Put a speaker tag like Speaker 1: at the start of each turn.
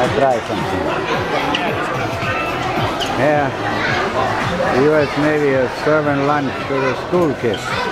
Speaker 1: I try something. Yeah, the U.S. Navy is serving lunch to the school kids.